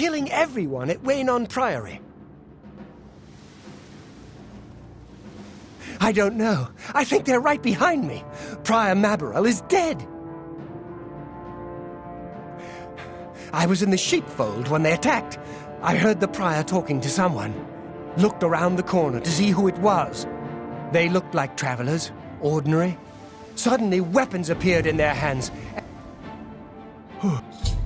killing everyone at Weynon Priory. I don't know. I think they're right behind me. Prior Maborel is dead. I was in the sheepfold when they attacked. I heard the prior talking to someone. Looked around the corner to see who it was. They looked like travelers, ordinary. Suddenly, weapons appeared in their hands.